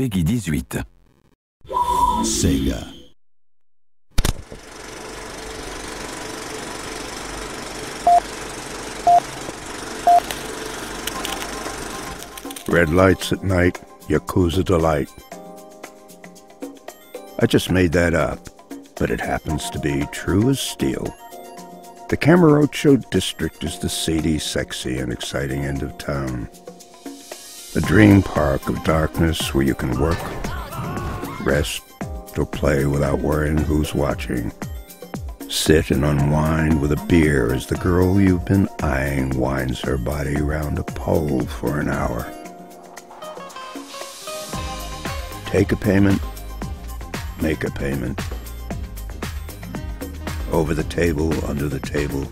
PEGI 18. Sega. Red lights at night, Yakuza delight. I just made that up, but it happens to be true as steel. The Kamurocho district is the seedy, sexy, and exciting end of town. A dream park of darkness where you can work, rest, or play without worrying who's watching. Sit and unwind with a beer as the girl you've been eyeing winds her body round a pole for an hour. Take a payment, make a payment. Over the table, under the table.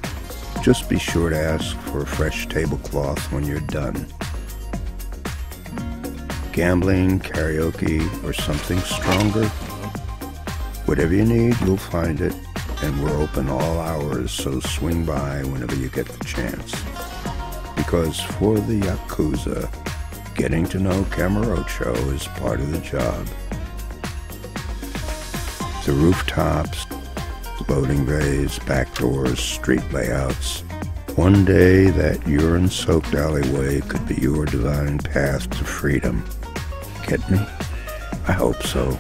Just be sure to ask for a fresh tablecloth when you're done. Gambling, karaoke, or something stronger? Whatever you need, you'll find it, and we're open all hours, so swing by whenever you get the chance. Because for the Yakuza, getting to know Kamurocho is part of the job. The rooftops, loading bays, back doors, street layouts. One day that urine-soaked alleyway could be your divine path to freedom. Get me? I hope so.